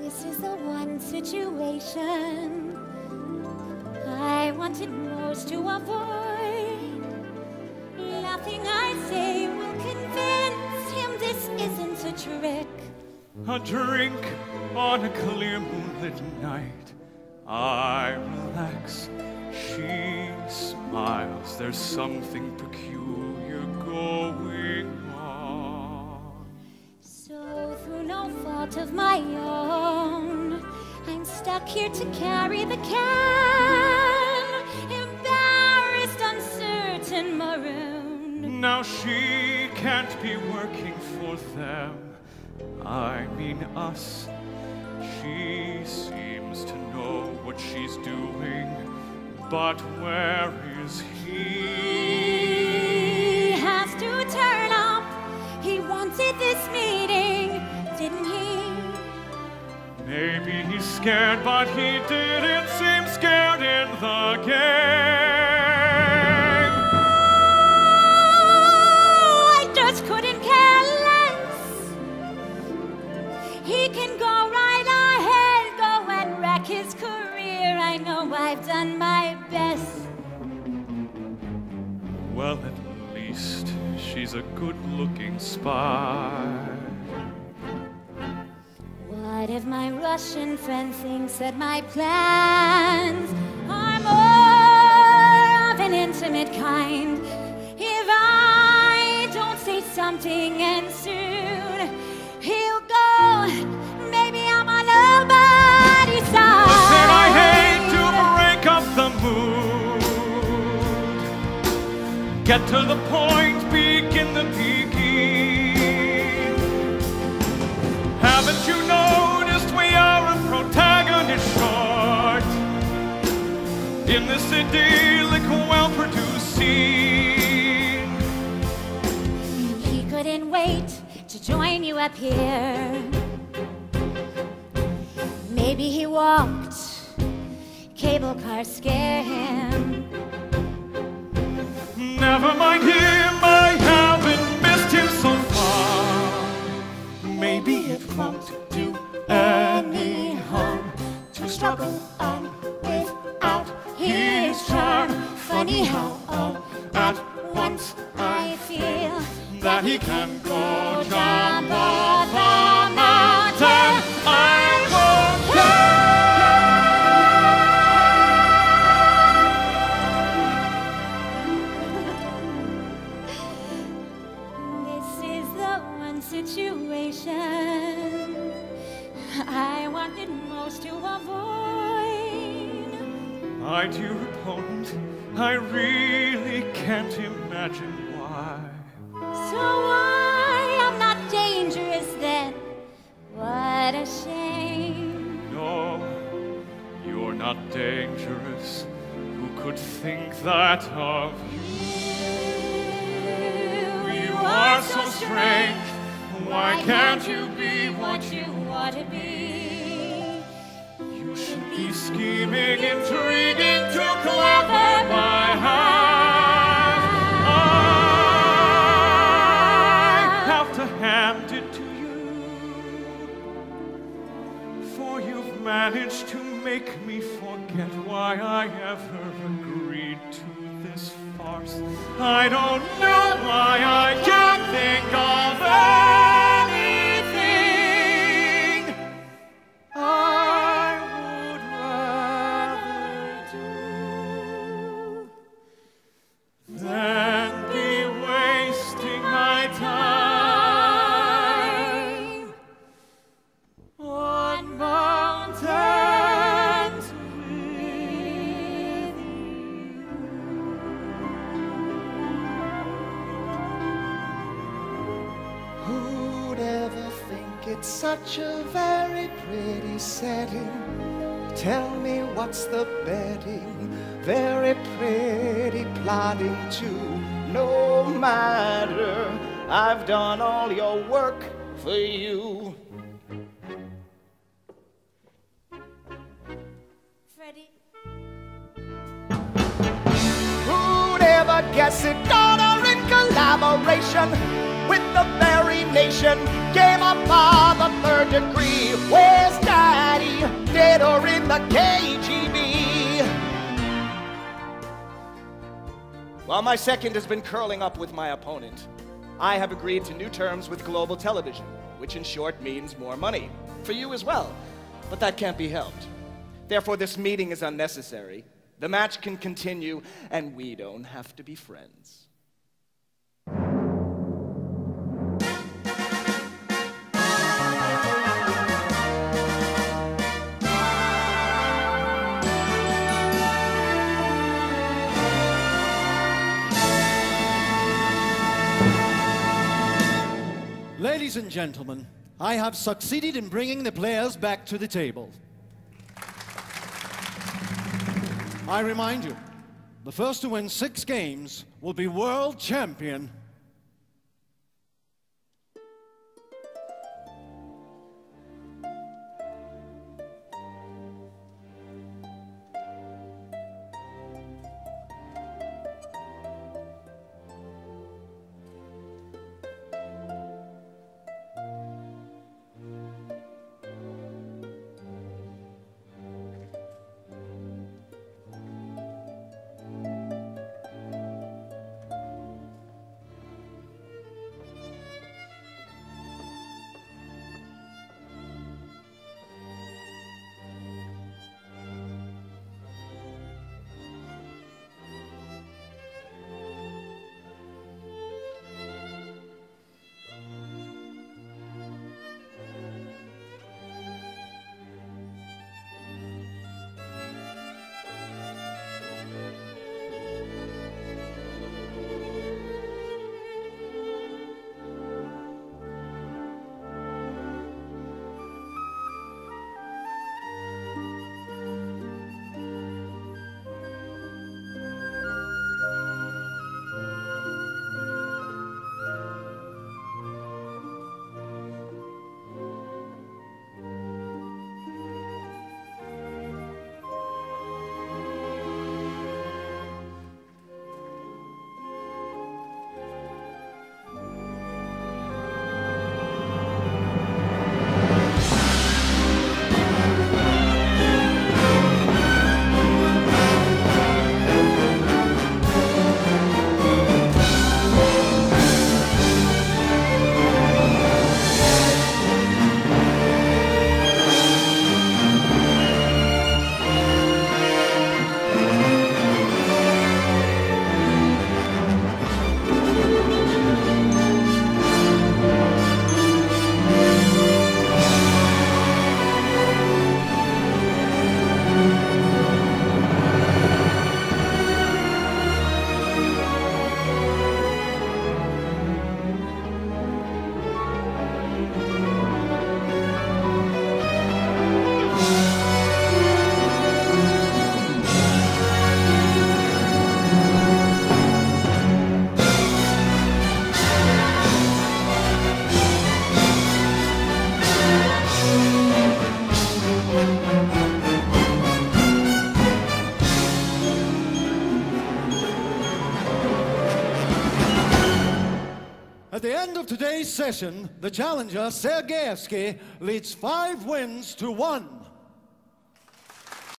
This is the one situation I wanted most to avoid. Nothing I say will convince him this isn't a trick. A drink on a clear moonlit night. I relax. She smiles. There's something peculiar going on. So, through no fault of my own, stuck here to carry the can. Embarrassed, uncertain, maroon. Now she can't be working for them. I mean us. She seems to know what she's doing, but where is he? He has to turn up. He wanted this meeting? Maybe he's scared, but he didn't seem scared in the game. Oh, I just couldn't care less. He can go right ahead, go and wreck his career. I know I've done my best. Well, at least she's a good looking spy. What if my Russian friend thinks that my plans are more of an intimate kind? If I don't say something and soon he'll go, maybe I'm on nobody's side. Listen, I hate to break up the mood. Get to the point, begin the begin. Haven't you noticed this idyllic, well-produced scene? He couldn't wait to join you up here. Maybe he walked, cable cars scare him. Never mind him, I haven't missed him so far. Maybe it won't do any harm to struggle on without his charm. Funny how all at once I feel that he can go jump My dear opponent, I really can't imagine why. So why I'm not dangerous then? What a shame. No, you're not dangerous. Who could think that of you? You are so strange. Why can't you be what you want to be? Be scheming, intriguing, too clever by half. I have to hand it to you, for you've managed to make me forget why I ever agreed to this farce. I don't know why I can't think of anything. Such a very pretty setting? Tell me what's the betting? Very pretty plotting too. No matter, I've done all your work for you. Freddie. Who'd ever guess it? Daughter in collaboration. with the very nation. Game of father, third degree. Where's daddy? Dead or in the KGB? While my second has been curling up with my opponent, I have agreed to new terms with Global Television, which in short means more money. For you as well. But that can't be helped. Therefore, this meeting is unnecessary. The match can continue, and we don't have to be friends. Ladies and gentlemen, I have succeeded in bringing the players back to the table. I remind you, the first to win six games will be world champion. At the end of today's session, the challenger, Sergievsky, leads five wins to one.